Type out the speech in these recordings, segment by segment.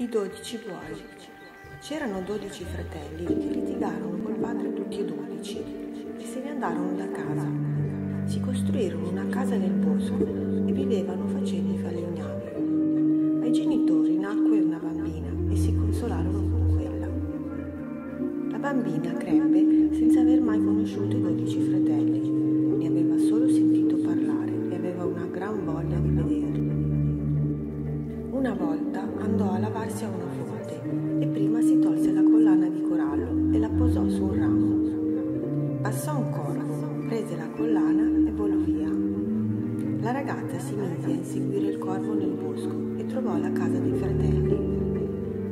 I dodici buoi. C'erano dodici fratelli che litigarono col padre tutti e dodici e se ne andarono da casa. Si costruirono una casa nel bosco e vivevano facendo i falegnami. Ai genitori nacque una bambina e si consolarono con quella. La bambina crebbe senza aver mai conosciuto i dodici fratelli, Una volta andò a lavarsi a una fonte e prima si tolse la collana di corallo e la posò su un ramo. Passò un corvo, prese la collana e volò via. La ragazza si mise a inseguire il corvo nel bosco e trovò la casa dei fratelli.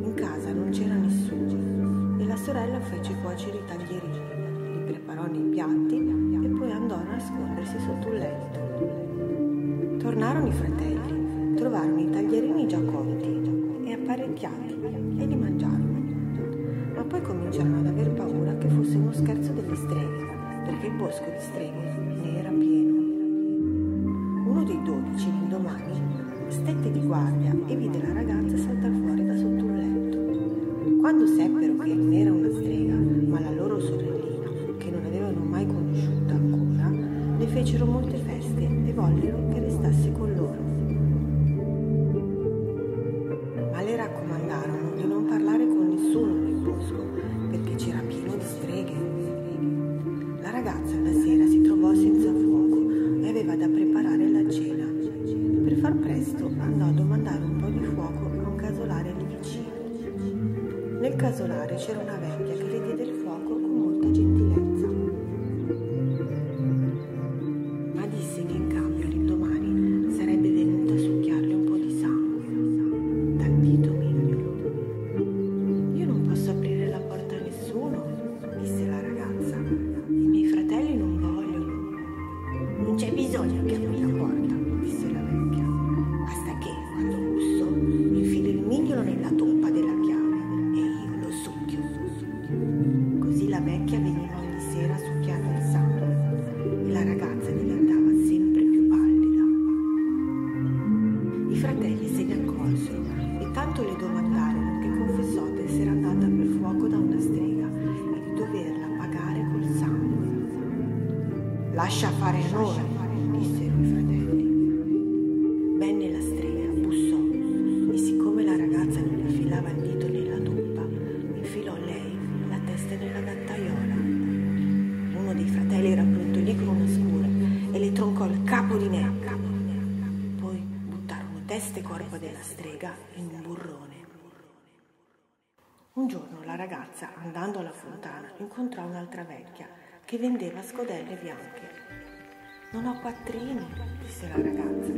In casa non c'era nessuno e la sorella fece cuocere i taglierini, li preparò nei piatti e poi andò a nascondersi sotto un letto. Tornarono i fratelli trovarono i taglierini già cotti e apparecchiati e li mangiarono. Ma poi cominciarono ad aver paura che fosse uno scherzo delle streghe, perché il bosco di streghe ne era pieno. Uno dei dodici, l'indomani, stette di guardia e vide la ragazza saltar fuori da sotto un letto. Quando seppero che non era una strega, ma la loro sorellina, che non avevano mai conosciuta ancora, le fecero molte feste e vollero che restasse con loro. Nel casolare c'era una vecchia che le diede il fuoco con molta gentilezza. Lascia fare noi, dissero i fratelli. Venne la strega, bussò e siccome la ragazza non le filava il dito nella toppa, infilò lei la testa nella gattaiola. Uno dei fratelli era pronto lì con una scura e le troncò il capo di necca. Poi buttarono testa e corpo della strega in un burrone. Un giorno la ragazza, andando alla fontana, incontrò un'altra vecchia che vendeva scodelle bianche. Non ho quattrini, disse la ragazza.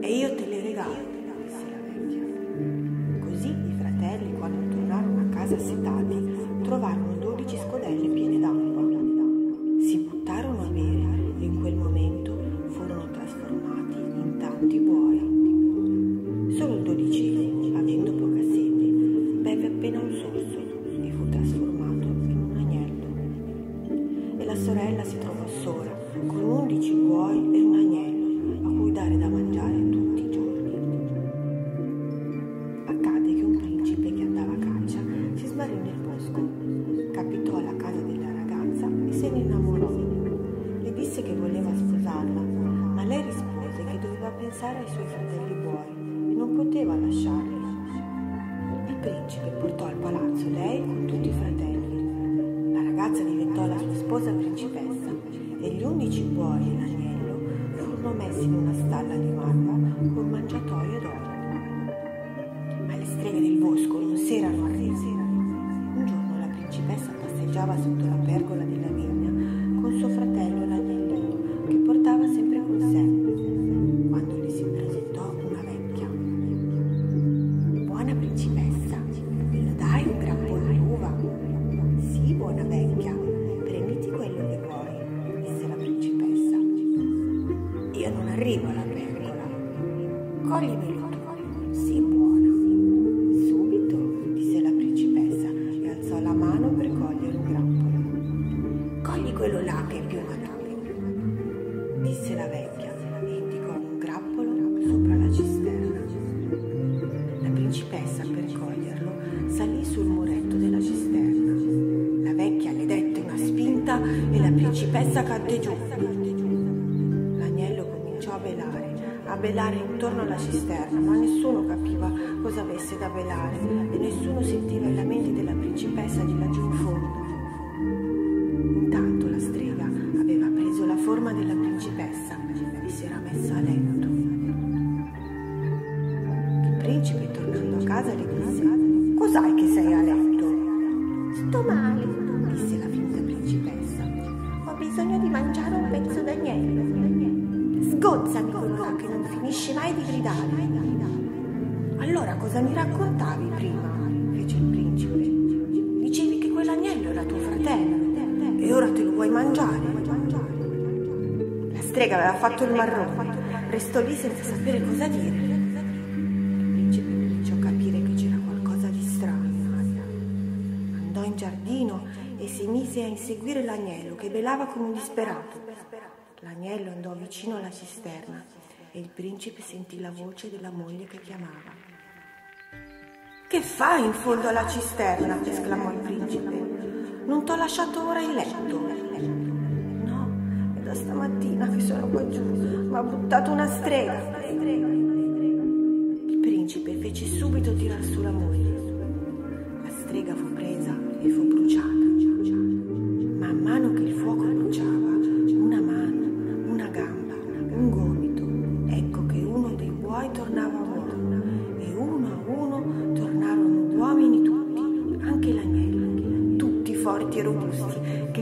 E io te le regalo, disse la vecchia. Così i fratelli, quando tornarono a casa assetati, trovarono dodici scodelle piene d'acqua. Si buttarono a bere e in quel momento furono trasformati in tanti buoi. Pensare ai suoi fratelli buoi e non poteva lasciarli. Il principe portò al palazzo lei con tutti i fratelli. La ragazza diventò la sua sposa principessa e gli undici buoi e l'agnello furono messi in una stalla di marmo con mangiatoio d'oro. Ma le streghe del bosco non si erano arrese. Un giorno la principessa passeggiava sotto la pergola della vigna con suo fratello e la principessa cadde giù. L'agnello cominciò a belare, a belare intorno alla cisterna, ma nessuno capiva cosa avesse da belare e nessuno sentiva i lamenti della principessa di laggiù in fondo. Intanto la strega aveva preso la forma della principessa e si era messa a letto. Il principe, tornando a casa, le disse: Cos'hai che sei a letto? Sto male, d'agnello. Sgozzami quello là che non finisce mai di gridare. Allora cosa mi raccontavi prima? fece il principe. Dicevi che quell'agnello era tuo fratello e ora te lo vuoi mangiare. La strega aveva fatto il marrone, restò lì senza sapere cosa dire. Il principe cominciò a capire che c'era qualcosa di strano. Andò in giardino e si mise a inseguire l'agnello che belava come un disperato. L'agnello andò vicino alla cisterna e il principe sentì la voce della moglie che chiamava. Che fai in fondo alla cisterna? esclamò il principe. Non t'ho lasciato ora il letto. No, è da stamattina che sono qua giù. Mi ha buttato una strega. Il principe fece subito tirar su la moglie. La strega fu presa e fu bruciata.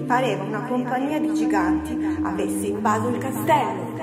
Pareva una compagnia di giganti avesse invaso il castello.